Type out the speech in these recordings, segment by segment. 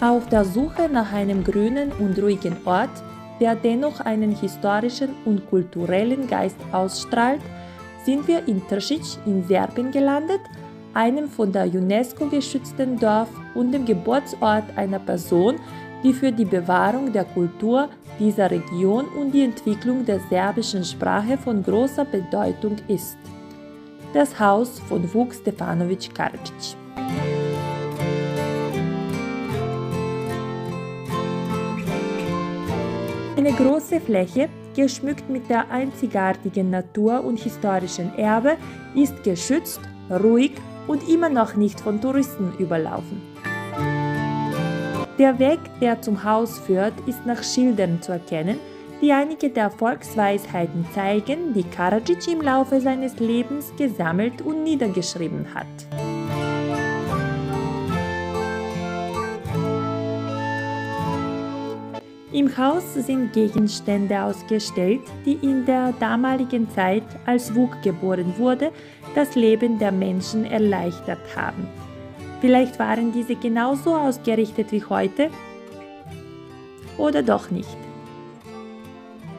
Auf der Suche nach einem grünen und ruhigen Ort, der dennoch einen historischen und kulturellen Geist ausstrahlt, sind wir in Tršić in Serbien gelandet, einem von der UNESCO geschützten Dorf und dem Geburtsort einer Person, die für die Bewahrung der Kultur dieser Region und die Entwicklung der serbischen Sprache von großer Bedeutung ist. Das Haus von Vuk Stefanovic Karadžić. Eine große Fläche, geschmückt mit der einzigartigen Natur und historischen Erbe, ist geschützt, ruhig und immer noch nicht von Touristen überlaufen. Der Weg, der zum Haus führt, ist nach Schildern zu erkennen, die einige der Volksweisheiten zeigen, die Karadžić im Laufe seines Lebens gesammelt und niedergeschrieben hat. Im Haus sind Gegenstände ausgestellt, die in der damaligen Zeit, als Wug geboren wurde, das Leben der Menschen erleichtert haben. Vielleicht waren diese genauso ausgerichtet wie heute oder doch nicht.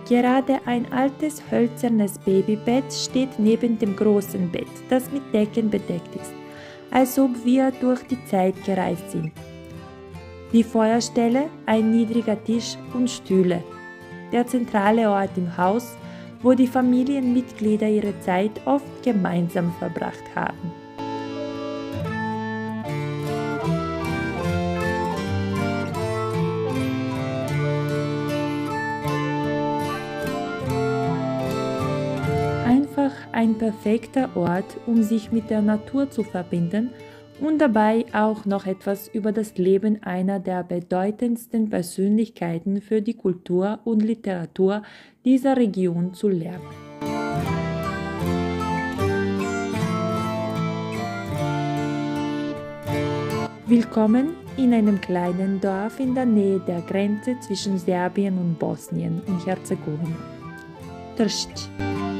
Gerade ein altes hölzernes Babybett steht neben dem großen Bett, das mit Decken bedeckt ist, als ob wir durch die Zeit gereist sind die Feuerstelle, ein niedriger Tisch und Stühle. Der zentrale Ort im Haus, wo die Familienmitglieder ihre Zeit oft gemeinsam verbracht haben. Einfach ein perfekter Ort, um sich mit der Natur zu verbinden und dabei auch noch etwas über das Leben einer der bedeutendsten Persönlichkeiten für die Kultur und Literatur dieser Region zu lernen. Willkommen in einem kleinen Dorf in der Nähe der Grenze zwischen Serbien und Bosnien und Herzegowina. Tršć.